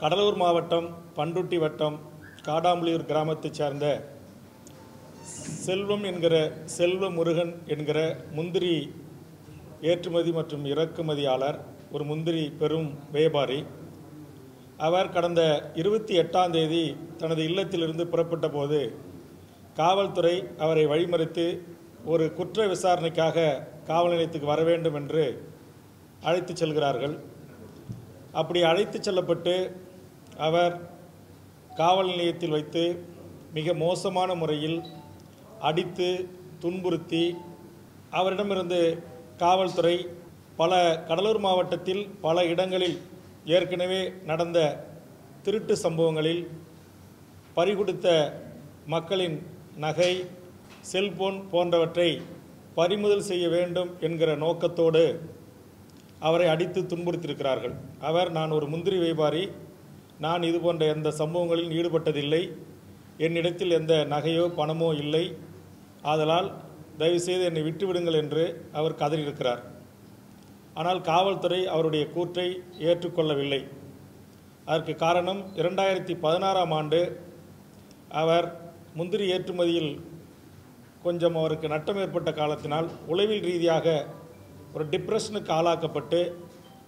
கடலூர் மாவட்டம் பண்ருட்டி வட்டம் காடாம்புலியூர் கிராமத்தைச் சேர்ந்த செல்வம் என்கிற செல்வ முருகன் என்கிற முந்திரி ஏற்றுமதி மற்றும் இறக்குமதியாளர் ஒரு முந்திரி பெரும் வியாபாரி. அவர் கடந்த இருபத்தி எட்டாம் தேதி தனது இல்லத்திலிருந்து புறப்பட்ட போது காவல்துறை அவரை வழிமறித்து ஒரு குற்ற விசாரணைக்காக காவல் நிலையத்துக்கு வர வேண்டும் என்று அழைத்து செல்கிறார்கள். அப்படி அழைத்து செல்லப்பட்டு அவர் காவல் நிலையத்தில் வைத்து மிக மோசமான முறையில் அடித்து துன்புறுத்தி அவரிடமிருந்து காவல்துறை பல கடலூர் மாவட்டத்தில் பல இடங்களில் ஏற்கனவே நடந்த திருட்டு சம்பவங்களில் பறிகொடுத்த மக்களின் நகை செல்போன் போன்றவற்றை பறிமுதல் செய்ய வேண்டும் என்கிற நோக்கத்தோடு அவரை அடித்து துன்புறுத்தியிருக்கிறார்கள். அவர் நான் ஒரு முந்திரி வியாபாரி நான் இது போன்ற எந்த சம்பவங்களில் ஈடுபட்டதில்லை. என்னிடத்தில் எந்த நகையோ பணமோ இல்லை. ஆதலால் தயவுசெய்து என்னை விட்டுவிடுங்கள் என்று அவர் கதறியிருக்கிறார் ஆனால் காவல்துறை அவருடைய கூற்றை ஏற்றுக்கொள்ளவில்லை. அதற்கு காரணம் இரண்டாயிரத்தி பதினாறாம் ஆண்டு அவர் முந்திரி ஏற்றுமதியில் கொஞ்சம் அவருக்கு நட்டம் ஏற்பட்ட காலத்தினால் உளவில் ரீதியாக ஒரு டிப்ரெஷனுக்கு ஆளாக்கப்பட்டு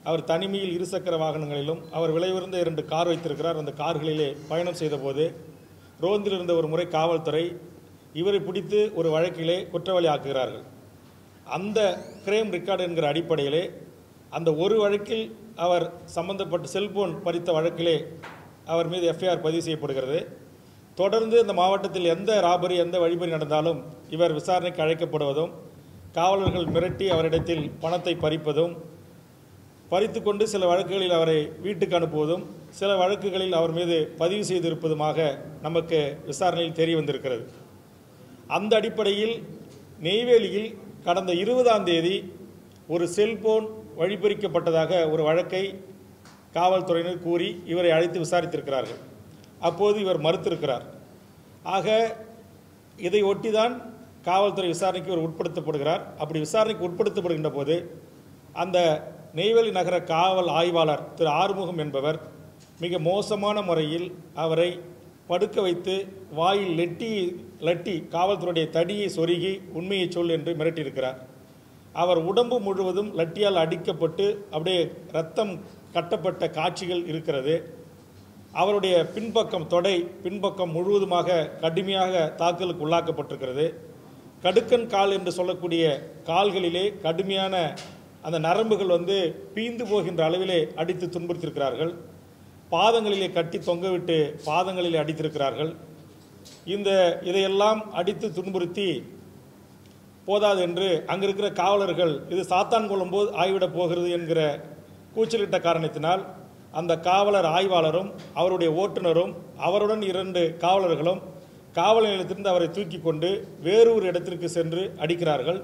அவர் தனிமையில் இருசக்கர வாகனங்களிலும் அவர் விலையுறந்த இரண்டு கார் வைத்திருக்கிறார். அந்த கார்களிலே பயணம் செய்தபோது ரோந்தில் இருந்த ஒரு முறை காவல்துறை இவரை பிடித்து ஒரு வழக்கிலே குற்றவாளி ஆக்குகிறார்கள். அந்த கிரைம் ரெக்கார்டு என்கிற அடிப்படையிலே அந்த ஒரு வழக்கில் அவர் சம்பந்தப்பட்ட செல்போன் பறித்த வழக்கிலே அவர் மீது எஃப்ஐஆர் பதிவு செய்யப்படுகிறது. தொடர்ந்து இந்த மாவட்டத்தில் எந்த ராபரி எந்த வழிபறி நடந்தாலும் இவர் விசாரணைக்கு அழைக்கப்படுவதும் காவலர்கள் மிரட்டி அவரிடத்தில் பணத்தை பறிப்பதும் பறித்து கொண்டு சில வழக்குகளில் அவரை வீட்டுக்கு அனுப்புவதும் சில வழக்குகளில் அவர் மீது பதிவு செய்திருப்பதுமாக நமக்கு விசாரணையில் தெரிய வந்திருக்கிறது. அந்த அடிப்படையில் நெய்வேலியில் கடந்த இருபதாம் தேதி ஒரு செல்போன் வழிபறிக்கப்பட்டதாக ஒரு வழக்கை காவல்துறையினர் கூறி இவரை அழைத்து விசாரித்திருக்கிறார்கள். அப்போது இவர் மறுத்திருக்கிறார். ஆக இதை ஒட்டிதான் காவல்துறை விசாரணைக்கு இவர் உட்படுத்தப்படுகிறார். அப்படி விசாரணைக்கு உட்படுத்தப்படுகின்ற போது அந்த நெய்வேலி நகர காவல் ஆய்வாளர் திரு ஆறுமுகம் என்பவர் மிக மோசமான முறையில் அவரை படுக்க வைத்து வாயில் லெட்டி லட்டி காவல்துறையுடைய தடியை சொருகி உண்மையை சொல் என்று மிரட்டியிருக்கிறார். அவர் உடம்பு முழுவதும் லட்டியால் அடிக்கப்பட்டு அப்படியே ரத்தம் கட்டப்பட்ட காட்சிகள் இருக்கிறது. அவருடைய பின்பக்கம் தொடை பின்பக்கம் முழுவதுமாக கடுமையாக தாக்குதலுக்கு உள்ளாக்கப்பட்டிருக்கிறது. கடுக்கன் கால் என்று சொல்லக்கூடிய கால்களிலே கடுமையான அந்த நரம்புகள் வந்து பீந்து போகின்ற அளவிலே அடித்து துன்புறுத்தியிருக்கிறார்கள். பாதங்களிலே கட்டி தொங்கவிட்டு பாதங்களிலே அடித்திருக்கிறார்கள். இந்த இதையெல்லாம் அடித்து துன்புறுத்தி போதாது என்று அங்க இருக்கிற காவலர்கள் இது சாத்தான் கொள்ளும்போது ஆய்விடப் போகிறது என்கிற கூச்சலிட்ட காரணத்தினால் அந்த காவலர் ஆய்வாளரும் அவருடைய ஓட்டுநரும் அவருடன் இரண்டு காவலர்களும் காவல் நிலையத்திலிருந்து அவரை தூக்கி கொண்டு வேறு ஒரு இடத்திற்கு சென்று அடிக்கிறார்கள்.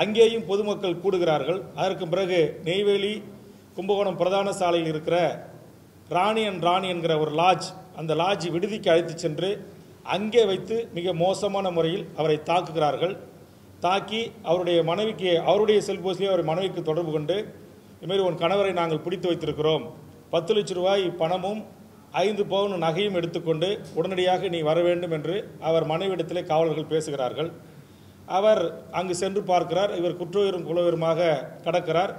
அங்கேயும் பொதுமக்கள் கூடுகிறார்கள். அதற்கு பிறகு நெய்வேலி கும்பகோணம் பிரதான சாலையில் இருக்கிற ராணி அண்ட் ராணி என்கிற ஒரு லாட்ஜ் அந்த லாட்ஜ் விடுதிக்கு அழைத்து சென்று அங்கே வைத்து மிக மோசமான முறையில் அவரை தாக்குகிறார்கள். தாக்கி அவருடைய மனைவிக்கு அவருடைய செல்போஸ்லேயே அவர் மனைவிக்கு தொடர்பு கொண்டு இதுமாரி உன் கணவரை நாங்கள் பிடித்து வைத்திருக்கிறோம். பத்து லட்ச ரூபாய் பணமும் ஐந்து பவுன் நகையும் எடுத்துக்கொண்டு உடனடியாக நீ வர வேண்டும் என்று அவர் மனைவிடத்திலே காவலர்கள் பேசுகிறார்கள். அவர் அங்கு சென்று பார்க்கிறார். இவர் குற்றவுயரும் குலவருமாக கடக்கிறார்.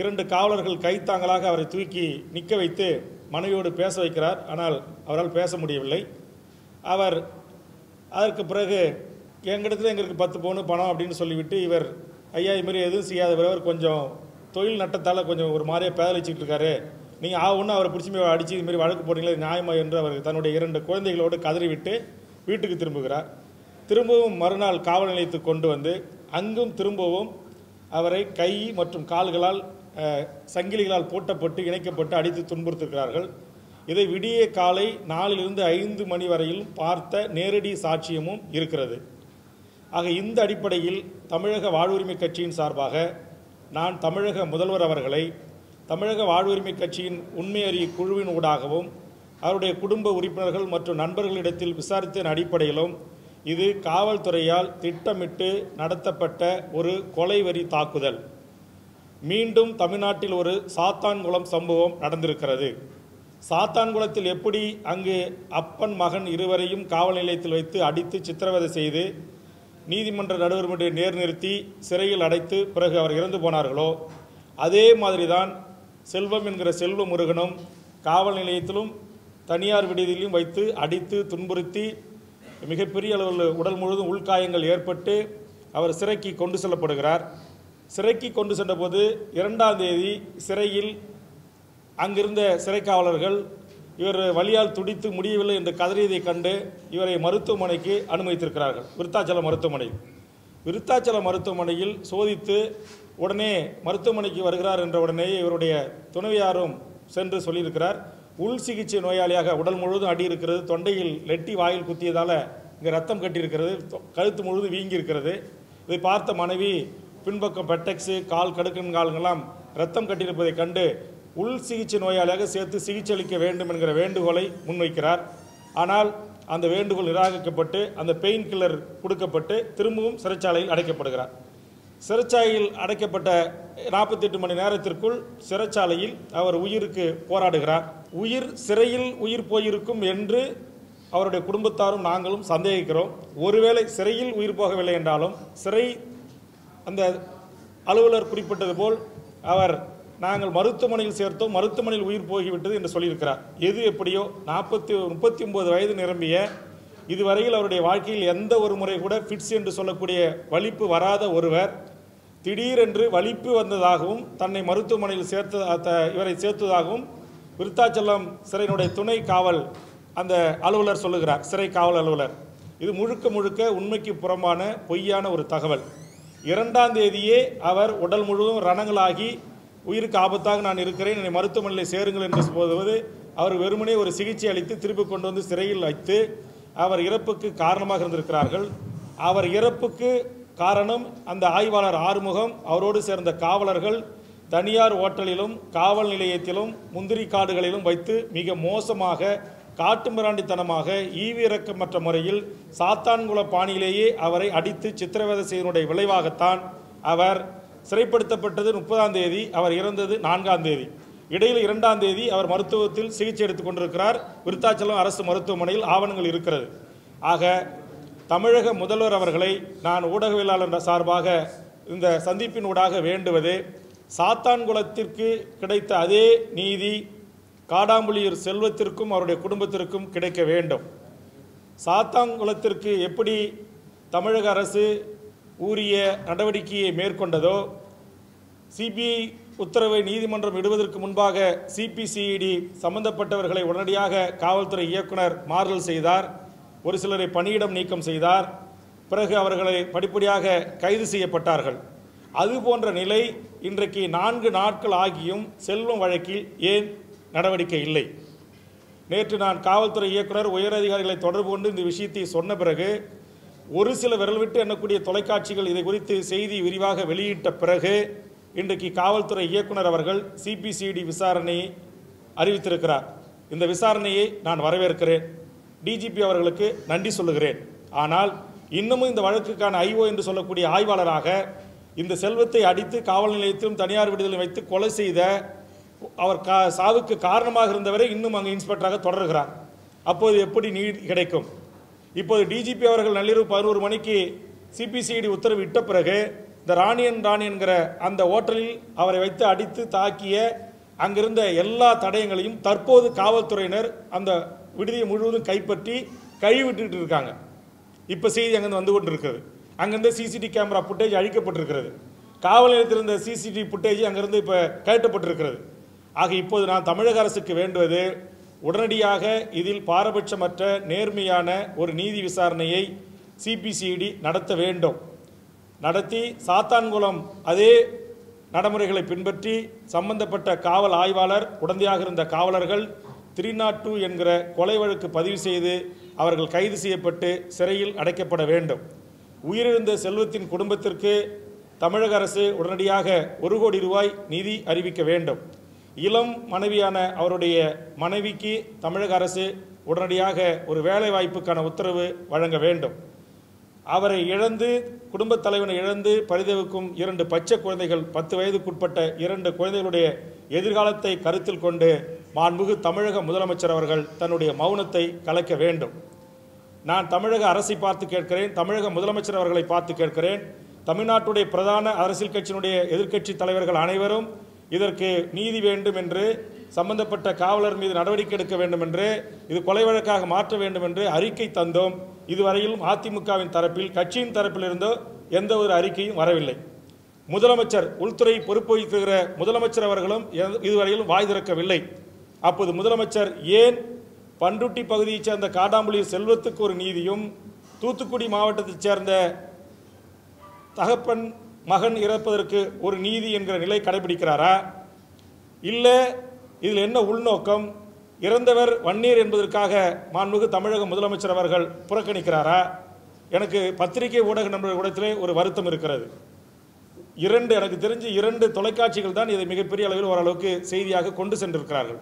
இரண்டு காவலர்கள் கைத்தாங்களாக அவரை தூக்கி நிற்க வைத்து மனைவியோடு பேச வைக்கிறார். ஆனால் அவரால் பேச முடியவில்லை. அவர் அதற்கு பிறகு எங்கிடத்துல எங்களுக்கு பத்து பவுன் பணம்? அப்படின்னு சொல்லிவிட்டு இவர் ஐயா இது மாதிரி எதுவும் செய்யாத பிறவர் கொஞ்சம் தொழில் நட்டத்தால் கொஞ்சம் ஒரு மாதிரியாக பேதலிச்சுட்டு இருக்காரு. நீங்கள் ஆ அவரை பிடிச்சி அடித்து இது மாதிரி வழக்கு போடுறீங்களே நியாயமா? என்று அவர் தன்னுடைய இரண்டு குழந்தைகளோடு கதறிவிட்டு வீட்டுக்கு திரும்புகிறார். திரும்பவும் மறுநாள் காவல் நிலையத்துக்கு கொண்டு வந்து அங்கும் திரும்பவும் அவரை கை மற்றும் கால்களால் சங்கிலிகளால் பூட்டப்பட்டு இணைக்கப்பட்டு அடித்து துன்புறுத்திருக்கிறார்கள். இதை விடிய காலை நாலிலிருந்து ஐந்து மணி வரையில் பார்த்த நேரடி சாட்சியமும் இருக்கிறது. ஆக இந்த அடிப்படையில் தமிழக வாழ்வுரிமை கட்சியின் சார்பாக நான் தமிழக முதல்வர் அவர்களை தமிழக வாழ்வுரிமை கட்சியின் உண்மை அறிய குழுவின் ஊடாகவும் அவருடைய குடும்ப உறுப்பினர்கள் மற்றும் நண்பர்களிடத்தில் விசாரித்ததன் அடிப்படையிலும் இது காவல்துறையால் திட்டமிட்டு நடத்தப்பட்ட ஒரு கொலை வரி தாக்குதல். மீண்டும் தமிழ்நாட்டில் ஒரு சாத்தான்குளம் சம்பவம் நடந்திருக்கிறது. சாத்தான்குளத்தில் எப்படி அங்கு அப்பன் மகன் இருவரையும் காவல் நிலையத்தில் வைத்து அடித்து சித்திரவதை செய்து நீதிமன்ற நடுவர்மன்றை நேர் நிறுத்தி சிறையில் அடைத்து பிறகு அவர் இறந்து போனார்களோ? அதே மாதிரிதான் செல்வம் என்கிற செல்வ முருகனும் காவல் நிலையத்திலும் தனியார் விடுதியிலும் வைத்து அடித்து துன்புறுத்தி மிகப்பெரிய அளவில் உடல் முழுவதும் உள்காயங்கள் ஏற்பட்டு அவர் சிறைக்கு கொண்டு செல்லப்படுகிறார். சிறைக்கு கொண்டு சென்றபோது இரண்டாம் தேதி சிறையில் அங்கிருந்த சிறைக்காவலர்கள் இவர் வழியால் துடித்து முடியவில்லை என்று கதறியதை கண்டு இவரை மருத்துவமனைக்கு அனுமதித்திருக்கிறார்கள். விருத்தாச்சலம் மருத்துவமனை. விருத்தாச்சல மருத்துவமனையில் சோதித்து உடனே மருத்துவமனைக்கு வருகிறார் என்ற உடனே இவருடைய துணைவியாரும் சென்று சொல்லியிருக்கிறார். உள் சிகிச்சை நோயாளியாக உடல் முழுவதும் அடி இருக்கிறது தொண்டையில் லெட்டி வாயில் குத்தியதால் இங்கே ரத்தம் கட்டியிருக்கிறது தொ- கழுத்து முழுவதும் வீங்கி இருக்கிறது இதை பார்த்த மனைவி பின்பக்கம் பெட்டெக்ஸு கால் கடுக்கன் கால்கள்லாம் ரத்தம் கட்டியிருப்பதைக் கண்டு உள் சிகிச்சை நோயாளியாக சேர்த்து சிகிச்சை அளிக்க வேண்டும் என்கிற வேண்டுகோளை முன்வைக்கிறார். ஆனால் அந்த வேண்டுகோள் நிராகரிக்கப்பட்டு அந்த பெயின் கில்லர் கொடுக்கப்பட்டு திரும்பவும் சிறைச்சாலையில் அடைக்கப்படுகிறார். சிறைச்சாலையில் அடைக்கப்பட்ட நாற்பத்தெட்டு மணி நேரத்திற்குள் சிறைச்சாலையில் அவர் உயிருக்கு போராடுகிறார். உயிர் சிறையில் உயிர் போயிருக்கும் என்று அவருடைய குடும்பத்தாரும் நாங்களும் சந்தேகிக்கிறோம். ஒருவேளை சிறையில் உயிர் போகவில்லை என்றாலும் சிறை அந்த அலுவலர் குறிப்பிட்டது போல் அவர் நாங்கள் மருத்துவமனையில் சேர்த்தோம். மருத்துவமனையில் உயிர் போகிவிட்டது என்று சொல்லியிருக்கிறார். எது எப்படியோ நாற்பத்தி முப்பத்தி ஒன்பது வயது நிரம்பிய இதுவரையில் அவருடைய வாழ்க்கையில் எந்த ஒரு முறை கூட ஃபிட்ஸ் என்று சொல்லக்கூடிய வலிப்பு வராத ஒருவர். திடீரென்று வலிப்பு வந்ததாகவும் தன்னை மருத்துவமனையில் சேர்த்த இவரை சேர்த்ததாகவும் விருத்தாச்சலம் சிறையினுடைய துணை காவல் அந்த அலுவலர் சொல்லுகிறார். சிறை காவல் அலுவலர். இது முழுக்க முழுக்க உண்மைக்கு புறம்பான பொய்யான ஒரு தகவல். இரண்டாம் தேதியே அவர் உடல் முழுவதும் ரணங்களாகி உயிருக்கு ஆபத்தாக நான் இருக்கிறேன் என்னை மருத்துவமனையில் சேருங்கள் என்று போதுவது அவர் வெறுமனே ஒரு சிகிச்சை அளித்து திருப்பி கொண்டு வந்து சிறையில் வைத்து அவர் இறப்புக்கு காரணமாக இருந்திருக்கிறார்கள். அவர் இறப்புக்கு காரணம் அந்த ஆய்வாளர் ஆறுமுகம் அவரோடு சேர்ந்த காவலர்கள் தனியார் ஓட்டலிலும் காவல் நிலையத்திலும் முந்திரி காடுகளிலும் வைத்து மிக மோசமாக காட்டுமிராண்டித்தனமாக ஈவிரக்கமற்ற முறையில் சாத்தான்குள பாணியிலேயே அவரை அடித்து சித்திரவதை செய்தனுடைய விளைவாகத்தான் அவர் சிறைப்படுத்தப்பட்டது முப்பதாம் தேதி அவர் இறந்தது நான்காம் தேதி. இடையில் இரண்டாம் தேதி அவர் மருத்துவத்தில் சிகிச்சை எடுத்துக் கொண்டிருக்கிறார். விருத்தாச்சலம் அரசு மருத்துவமனையில் ஆவணங்கள் இருக்கிறது. ஆக தமிழக முதல்வர் அவர்களை நான் ஊடகவியலாளர் சார்பாக இந்த சந்திப்பின் ஊடாக வேண்டுவது சாத்தான்குளத்திற்கு கிடைத்த அதே நீதி காடாம்புலியூர் செல்வத்திற்கும் அவருடைய குடும்பத்திற்கும் கிடைக்க வேண்டும். சாத்தான்குளத்திற்கு எப்படி தமிழக அரசு உரிய நடவடிக்கையை மேற்கொண்டதோ சிபிஐ உத்தரவை நீதிமன்றம் இடுவதற்கு முன்பாக சிபிசிஇடி சம்பந்தப்பட்டவர்களை உடனடியாக காவல்துறை இயக்குனர் மாறுதல் செய்தார். ஒரு சிலரை பணியிடம் நீக்கம் செய்தார். பிறகு அவர்களை படிப்படியாக கைது செய்யப்பட்டார்கள். அது போன்ற நிலை இன்றைக்கு நான்கு நாட்கள் ஆகியும் செல்வம் வழக்கில் ஏன் நடவடிக்கை இல்லை? நேற்று நான் காவல்துறை இயக்குனர் உயரதிகாரிகளை தொடர்பு கொண்டு இந்த விஷயத்தை சொன்ன பிறகு ஒரு சில விரல் விட்டு எண்ணக்கூடிய தொலைக்காட்சிகள் இதை குறித்து செய்தி விரிவாக வெளியிட்ட பிறகு இன்றைக்கு காவல்துறை இயக்குனர் அவர்கள் சிபிசிடி விசாரணையை அறிவித்திருக்கிறார். இந்த விசாரணையை நான் வரவேற்கிறேன். டிஜிபி அவர்களுக்கு நன்றி சொல்லுகிறேன். ஆனால் இன்னமும் இந்த வழக்குக்கான ஐஓ என்று சொல்லக்கூடிய ஆய்வாளராக இந்த செல்வத்தை அடித்து காவல் நிலையத்திலும் தனியார் விடுதலை வைத்து கொலை செய்த அவர் கா சாவுக்கு காரணமாக இருந்தவரை இன்னும் அங்கே இன்ஸ்பெக்டராக தொடர்கிறார். அப்போது எப்படி நீதி கிடைக்கும்? இப்போது டிஜிபி அவர்கள் நள்ளிரவு பதினோரு மணிக்கு சிபிசிஐடி உத்தரவு இட்ட பிறகு இந்த ராணியன் ராணி என்கிற அந்த ஓட்டலில் அவரை வைத்து அடித்து தாக்கிய அங்கிருந்த எல்லா தடயங்களையும் தற்போது காவல்துறையினர் அந்த விடுதியை முழுவதும் கைப்பற்றி கழுவிட்டுட்டு இருக்காங்க. இப்போ செய்தி அங்கிருந்து வந்து கொண்டு இருக்கிறது அங்கிருந்து சிசிடி கேமரா ஃபுட்டேஜ் அழிக்கப்பட்டிருக்கிறது. காவல் நிலையத்தில் இருந்த சிசிடிவி ஃபுட்டேஜ் அங்கிருந்து இப்போ கழட்டப்பட்டிருக்கிறது. ஆக இப்போது நான் தமிழக அரசுக்கு வேண்டுவது உடனடியாக இதில் பாரபட்சமற்ற நேர்மையான ஒரு நீதி விசாரணையை சிபிசிஐடி நடத்த வேண்டும். நடத்தி சாத்தான்குளம் அதே நடைமுறைகளை பின்பற்றி சம்பந்தப்பட்ட காவல் ஆய்வாளர் உடந்தையாக இருந்த காவலர்கள் த்ரீ நாட் டூ என்கிற கொலை வழக்கு பதிவு செய்து அவர்கள் கைது செய்யப்பட்டு சிறையில் அடைக்கப்பட வேண்டும். உயிரிழந்த செல்வத்தின் குடும்பத்திற்கு தமிழக அரசு உடனடியாக ஒரு கோடி ரூபாய் நிதி அறிவிக்க வேண்டும். இளம் மனைவியான அவருடைய மனைவிக்கு தமிழக அரசு உடனடியாக ஒரு வேலைவாய்ப்புக்கான உத்தரவு வழங்க வேண்டும். அவரை இழந்து குடும்பத் தலைவனை இழந்து பரிதவிக்கும் இரண்டு பச்சை குழந்தைகள் பத்து வயதுக்குட்பட்ட இரண்டு குழந்தைகளுடைய எதிர்காலத்தை கருத்தில் கொண்டு மாண்புகு தமிழக முதலமைச்சர் அவர்கள் தன்னுடைய மௌனத்தை கலைக்க வேண்டும். நான் தமிழக அரசை பார்த்து கேட்கிறேன் தமிழக முதலமைச்சர் அவர்களை பார்த்து கேட்கிறேன். தமிழ்நாட்டுடைய பிரதான அரசியல் கட்சியினுடைய எதிர்க்கட்சி தலைவர்கள் அனைவரும் இதற்கு நீதி வேண்டும் என்று சம்பந்தப்பட்ட காவலர் மீது நடவடிக்கை எடுக்க வேண்டும் என்று இது கொலை வழக்காக மாற்ற வேண்டும் என்று அறிக்கை தந்தோம். இதுவரையிலும் அதிமுகவின் தரப்பில் கட்சியின் தரப்பிலிருந்தோ எந்த ஒரு அறிக்கையும் வரவில்லை. முதலமைச்சர் உள்துறை பொறுப்பு வகிக்கிற முதலமைச்சர் அவர்களும் இதுவரையிலும் வாய் திறக்கவில்லை. அப்போது முதலமைச்சர் ஏன் பண்ருட்டி பகுதியைச் சேர்ந்த காடாம்புலியூர் செல்வத்துக்கு ஒரு நீதியும் தூத்துக்குடி மாவட்டத்தைச் சேர்ந்த தகப்பன் மகன் இறப்பதற்கு ஒரு நீதி என்கிற நிலை கடைபிடிக்கிறாரா? இல்லை இதில் என்ன உள்நோக்கம்? இறந்தவர் வன்னியர் என்பதற்காக மாண்புமிகு தமிழக முதலமைச்சர் அவர்கள் புறக்கணிக்கிறாரா? எனக்கு பத்திரிகை ஊடக நண்பர்களிடத்திலே ஒரு வருத்தம் இருக்கிறது. இரண்டு எனக்கு தெரிஞ்சு இரண்டு தொலைக்காட்சிகள் தான் இதை மிகப்பெரிய அளவில் ஓரளவுக்கு செய்தியாக கொண்டு சென்றிருக்கிறார்கள்.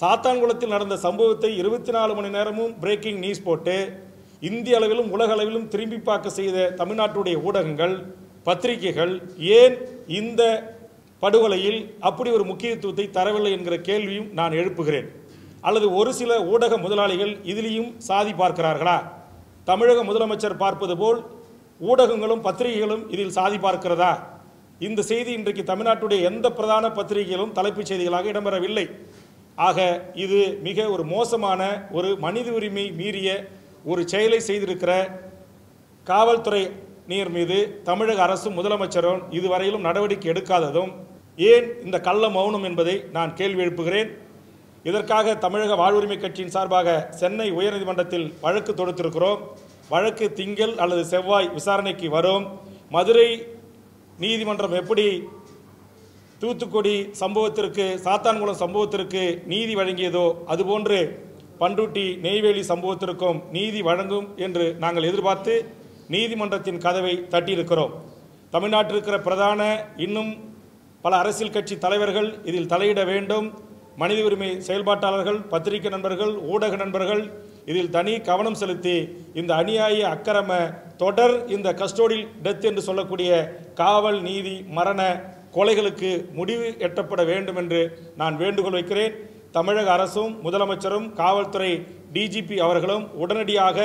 சாத்தான்குளத்தில் நடந்த சம்பவத்தை இருபத்தி நாலு மணி நேரமும் பிரேக்கிங் நியூஸ் போட்டு இந்திய அளவிலும் உலக அளவிலும் திரும்பி பார்க்க செய்த தமிழ்நாட்டுடைய ஊடகங்கள் பத்திரிகைகள் ஏன் இந்த படுகொலையில் அப்படி ஒரு முக்கியத்துவத்தை தரவில்லை என்கிற கேள்வியும் நான் எழுப்புகிறேன். அல்லது ஒரு சில ஊடக முதலாளிகள் இதிலையும் சாதி பார்க்கிறார்களா? தமிழக முதலமைச்சர் பார்ப்பது போல் ஊடகங்களும் பத்திரிகைகளும் இதில் சாதி பார்க்கிறதா? இந்த செய்தி இன்றைக்கு தமிழ்நாட்டுடைய எந்த பிரதான பத்திரிகைகளும் தலைப்புச் செய்திகளாக இடம்பெறவில்லை. ஆக இது மிக ஒரு மோசமான ஒரு மனித உரிமை மீறிய ஒரு செயலை செய்திருக்கிற காவல்துறை நீர் மீது தமிழக அரசும் முதலமைச்சரும் இதுவரையிலும் நடவடிக்கை எடுக்காததும் ஏன் இந்த கள்ள மௌனம் என்பதை நான் கேள்வி எழுப்புகிறேன். இதற்காக தமிழக வாழ்வுரிமை கட்சியின் சார்பாக சென்னை உயர்நீதிமன்றத்தில் வழக்கு தொடுத்திருக்கிறோம். வழக்கு திங்கள் அல்லது செவ்வாய் விசாரணைக்கு வரும். மதுரை நீதிமன்றம் எப்படி தூத்துக்குடி சம்பவத்திற்கு சாத்தான்குளம் சம்பவத்திற்கு நீதி வழங்கியதோ அதுபோன்று பண்ருட்டி நெய்வேலி சம்பவத்திற்கும் நீதி வழங்கும் என்று நாங்கள் எதிர்பார்த்து நீதிமன்றத்தின் கதவை தட்டியிருக்கிறோம். தமிழ்நாட்டில் இருக்கிற பிரதான இன்னும் பல அரசியல் கட்சி தலைவர்கள் இதில் தலையிட வேண்டும். மனித உரிமை செயல்பாட்டாளர்கள் பத்திரிகை நண்பர்கள் ஊடக நண்பர்கள் இதில் தனி கவனம் செலுத்தி இந்த அநியாய அக்கிரம தொடர் இந்த கஸ்டோடியல் டெத் என்று சொல்லக்கூடிய காவல் நீதி மரண கொலைகளுக்கு முடிவு எட்டப்பட வேண்டும் என்று நான் வேண்டுகோள் வைக்கிறேன். தமிழக அரசும் முதலமைச்சரும் காவல்துறை டிஜிபி அவர்களும் உடனடியாக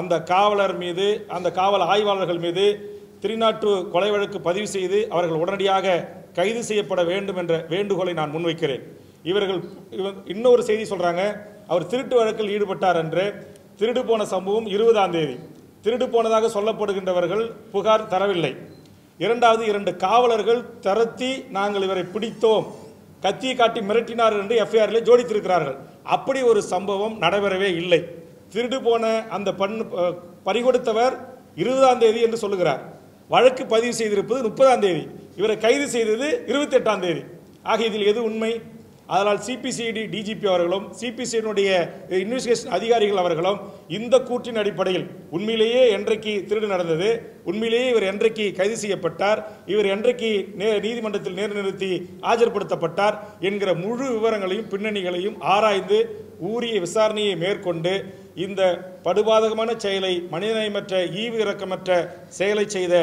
அந்த காவலர் மீது அந்த காவல் ஆய்வாளர்கள் மீது திருநாட்டு கொலை வழக்கு பதிவு செய்து அவர்கள் உடனடியாக கைது செய்யப்பட வேண்டும் என்ற வேண்டுகோளை நான் முன்வைக்கிறேன். இவர்கள் இன்னொரு செய்தி சொல்கிறாங்க அவர் திருட்டு வழக்கில் ஈடுபட்டார் என்று. திருடு போன சம்பவம் இருபதாம் தேதி. திருடு போனதாக சொல்லப்படுகின்றவர்கள் புகார் தரவில்லை. இரண்டாவது இரண்டு காவலர்கள் தரத்தி நாங்கள் இவரை பிடித்தோம். கத்தியை காட்டி மிரட்டினார் என்று எஃப்ஐஆரில் ஜோடித்திருக்கிறார்கள். அப்படி ஒரு சம்பவம் நடைபெறவே இல்லை. திருடு போன அந்த பண் பறிகொடுத்தவர் இருபதாம் தேதி என்று சொல்லுகிறார். வழக்கு பதிவு செய்திருப்பது முப்பதாம் தேதி. இவரை கைது செய்தது இருபத்தி எட்டாம் தேதி. ஆக இதில் எது உண்மை? அதனால் சிபிசிஐடி டிஜிபி அவர்களும் சிபிசியினுடைய இன்வெஸ்டிகேஷன் eh, அதிகாரிகள் அவர்களும் இந்த கூற்றின் அடிப்படையில் உண்மையிலேயே என்றைக்கு திருடு நடந்தது உண்மையிலேயே இவர் என்றைக்கு கைது செய்யப்பட்டார் இவர் என்றைக்கு நே- நீதிமன்றத்தில் நேர் நிறுத்தி ஆஜர்படுத்தப்பட்டார் என்கிற முழு விவரங்களையும் பின்னணிகளையும் ஆராய்ந்து ஊரிய விசாரணையை மேற்கொண்டு இந்த படுபாதகமான செயலை மனிதநேயமற்ற ஈவு இறக்கமற்ற செயலை செய்த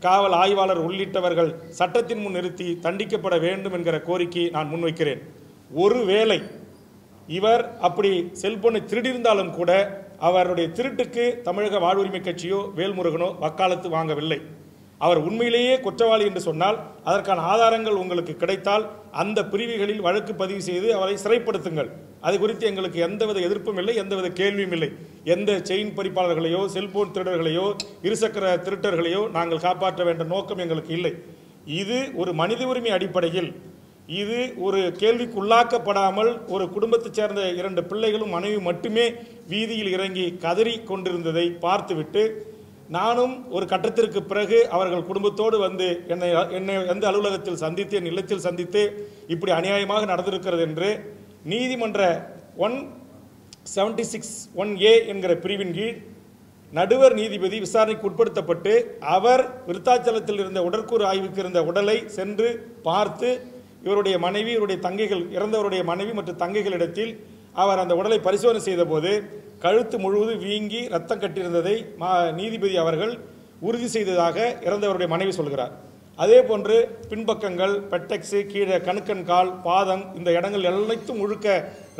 காவல் ஆய்வாளர் உள்ளிட்டவர்கள் சட்டத்தின் முன் நிறுத்தி தண்டிக்கப்பட வேண்டும் என்கிற கோரிக்கையை நான் முன்வைக்கிறேன். ஒருவேளை இவர் அப்படி செல்போனை திருடியிருந்தாலும் கூட அவருடைய திருட்டுக்கு தமிழக வாழ்வுரிமை கட்சியோ வேல்முருகனோ வக்காலத்து வாங்கவில்லை. அவர் உண்மையிலேயே குற்றவாளி என்று சொன்னால் அதற்கான ஆதாரங்கள் உங்களுக்கு கிடைத்தால் அந்த பிரிவுகளில் வழக்கு பதிவு செய்து அவரை சிறைப்படுத்துங்கள். அது குறித்து எங்களுக்கு எந்தவித எதிர்ப்பும் இல்லை எந்தவித கேள்வியும் இல்லை. எந்த செயின் பறிப்பாளர்களையோ செல்போன் திருடர்களையோ இருசக்கர திருட்டர்களையோ நாங்கள் காப்பாற்ற வேண்ட நோக்கம் எங்களுக்கு இல்லை. இது ஒரு மனித உரிமை அடிப்படையில் இது ஒரு கேள்விக்குள்ளாக்கப்படாமல் ஒரு குடும்பத்தைச் சேர்ந்த இரண்டு பிள்ளைகளும் மனைவி மட்டுமே வீதியில் இறங்கி கதறி கொண்டிருந்ததை பார்த்துவிட்டு நானும் ஒரு கட்டத்திற்கு பிறகு அவர்கள் குடும்பத்தோடு வந்து என்னை என்னை எந்த அலுவலகத்தில் சந்தித்து என் இல்லத்தில் சந்தித்து இப்படி அநியாயமாக நடந்திருக்கிறது என்று நீதிமன்ற one seventy six one A என்கிற பிரிவின் கீழ் நடுவர் நீதிபதி விசாரணைக்கு உட்படுத்தப்பட்டு அவர் விருத்தாச்சலத்தில் இருந்த உடற்கூறு ஆய்வுக்கு இருந்த உடலை சென்று பார்த்து இவருடைய மனைவி இவருடைய தங்கைகள் இறந்தவருடைய மனைவி மற்றும் தங்கைகளிடத்தில் அவர் அந்த உடலை பரிசோதனை செய்தபோது கழுத்து முழுவதும் வீங்கி ரத்தம் கட்டியிருந்ததை மா நீதிபதி அவர்கள் உறுதி செய்ததாக இறந்தவருடைய மனைவி சொல்கிறார். அதே போன்று பின்பக்கங்கள் பெட்டெக்ஸு கீழே கணுக்கன் கால் பாதம் இந்த இடங்கள் அனைத்தும் முழுக்க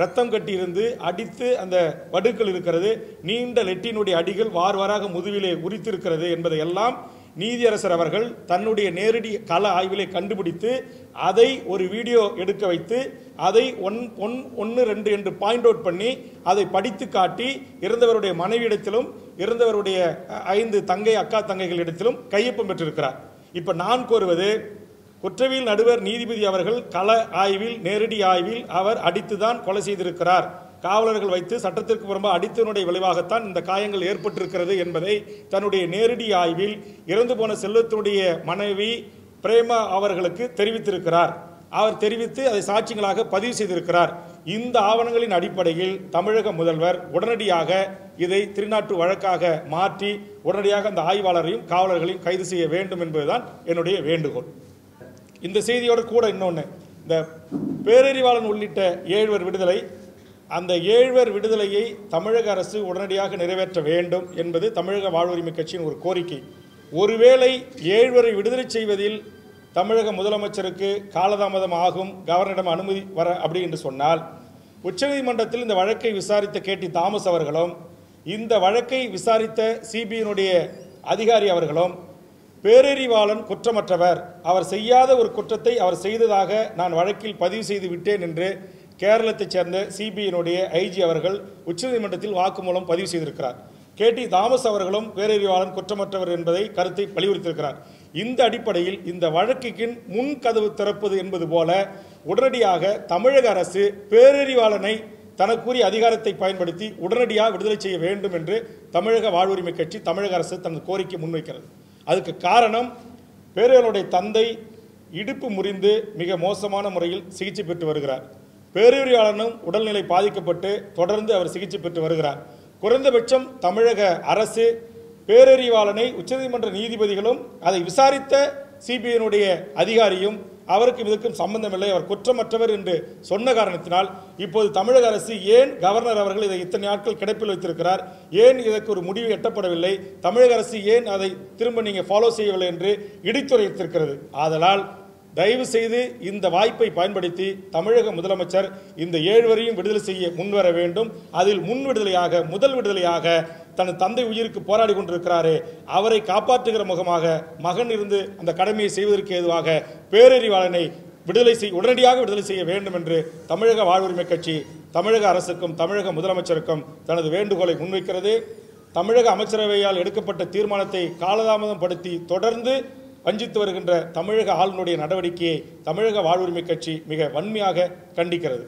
ரத்தம் கட்டியிருந்து அடித்து அந்த வடுக்கள் இருக்கிறது. நீண்ட லெட்டினுடைய அடிகள் வார் வாராக முதுவிலே உரித்திருக்கிறது என்பதை எல்லாம் நீதியரசர் அவர்கள் தன்னுடைய நேரடி கள ஆய்விலே கண்டுபிடித்து அதை ஒரு வீடியோ எடுக்க வைத்து அதை ஒன் ஒன் ஒன்று ரெண்டு என்று பாயிண்ட் அவுட் பண்ணி அதை படித்து காட்டி இறந்தவருடைய மனைவியிடத்திலும் இறந்தவருடைய ஐந்து தங்கை அக்கா தங்கைகள் இடத்திலும் கையொப்பம் பெற்றிருக்கிறார். இப்போ நான் கோருவது குற்றவியல் நடுவர் நீதிபதி அவர்கள் கள ஆய்வில் நேரடி ஆய்வில் அவர் அடித்துதான் கொலை செய்திருக்கிறார். காவலர்கள் வைத்து சட்டத்திற்கு புறம்பாக அடித்தனுடைய விளைவாகத்தான் இந்த காயங்கள் ஏற்பட்டிருக்கிறது என்பதை தன்னுடைய நேரடி ஆய்வில் இறந்து போன செல்வத்தினுடைய மனைவி பிரேமா அவர்களுக்கு தெரிவித்திருக்கிறார். அவர் தெரிவித்து அதை சாட்சியங்களாக பதிவு செய்திருக்கிறார். இந்த ஆவணங்களின் அடிப்படையில் தமிழக முதல்வர் உடனடியாக இதை திருநாட்டு வழக்காக மாற்றி உடனடியாக அந்த ஆய்வாளரையும் காவலர்களையும் கைது செய்ய வேண்டும் என்பதுதான் என்னுடைய வேண்டுகோள். இந்த செய்தியோட கூட இன்னொன்று இந்த பேரறிவாளன் உள்ளிட்ட ஏழுவர் விடுதலை அந்த ஏழ்வர் விடுதலையை தமிழக அரசு உடனடியாக நிறைவேற்ற வேண்டும் என்பது தமிழக வாழ்வுரிமை கட்சியின் ஒரு கோரிக்கை. ஒருவேளை ஏழ்வரை விடுதலை செய்வதில் தமிழக முதலமைச்சருக்கு காலதாமதம் ஆகும் கவர்னரிடம் அனுமதி வர அப்படி என்று சொன்னால் உச்சநீதிமன்றத்தில் இந்த வழக்கை விசாரித்த கேட்டி தாமஸ் அவர்களும் இந்த வழக்கை விசாரித்த சிபிஐனுடைய அதிகாரி அவர்களும் பேரறிவாளன் குற்றமற்றவர் அவர் செய்யாத ஒரு குற்றத்தை அவர் செய்ததாக நான் வழக்கில் பதிவு செய்து விட்டேன் என்று கேரளத்தைச் சேர்ந்த சிபிஐனுடைய ஐஜி அவர்கள் உச்சநீதிமன்றத்தில் வாக்குமூலம் பதிவு செய்திருக்கிறார். கே டி தாமஸ் அவர்களும் பேரறிவாளன் குற்றமற்றவர் என்பதை கருத்தை வலியுறுத்தியிருக்கிறார். இந்த அடிப்படையில் இந்த வழக்குக்கு முன் கதவு திறப்பது என்பது போல உடனடியாக தமிழக அரசு பேரறிவாளனை தனக்குரிய அதிகாரத்தை பயன்படுத்தி உடனடியாக விடுதலை செய்ய வேண்டும் என்று தமிழக வாழ்வுரிமை கட்சி தமிழக அரசு தனது கோரிக்கை முன்வைக்கிறது. அதுக்கு காரணம் பேரறிவாளனுடைய தந்தை இடுப்பு முறிந்து மிக மோசமான முறையில் சிகிச்சை பெற்று வருகிறார். பேரறிவாளனும் உடல்நிலை பாதிக்கப்பட்டு தொடர்ந்து அவர் சிகிச்சை பெற்று வருகிறார். குறைந்தபட்சம் தமிழக அரசு பேரறிவாளனை உச்சநீதிமன்ற நீதிபதிகளும் அதை விசாரித்த சிபிஐனுடைய அதிகாரியும் அவருக்கும் இதுக்கும் சம்பந்தமில்லை. அவர் குற்றமற்றவர் என்று சொன்ன காரணத்தினால் இப்போது தமிழக அரசு ஏன் கவர்னர் அவர்கள் இதை இத்தனை நாட்கள் கிடப்பில் வைத்திருக்கிறார்? ஏன் இதற்கு ஒரு முடிவு எட்டப்படவில்லை? தமிழக அரசு ஏன் அதை திரும்ப நீங்கள் ஃபாலோ செய்யவில்லை என்று இடித்துரைத்திருக்கிறது. ஆதலால் தயவு செய்து இந்த வாய்ப்பை பயன்படுத்தி தமிழக முதலமைச்சர் இந்த ஏழுவரையும் விடுதலை செய்ய முன்வர வேண்டும். அதில் முன் விடுதலையாக முதல் விடுதலையாக தன் தந்தை உயிருக்கு போராடி கொண்டிருக்கிறாரே. அவரை காப்பாற்றுகிற முகமாக மகன் இருந்து அந்த கடமையை செய்வதற்கு ஏதுவாக பேரறிவாளனை விடுதலை செய் உடனடியாக விடுதலை செய்ய வேண்டும் என்று தமிழக வாழ்வுரிமை கட்சி தமிழக அரசுக்கும் தமிழக முதலமைச்சருக்கும் தனது வேண்டுகோளை முன்வைக்கிறது. தமிழக அமைச்சரவையால் எடுக்கப்பட்ட தீர்மானத்தை காலதாமதம் படுத்தி தொடர்ந்து வஞ்சித்து வருகின்ற தமிழக ஆளுநருடைய நடவடிக்கையை தமிழக வாழ்வுரிமை கட்சி மிக வன்மையாக கண்டிக்கிறது.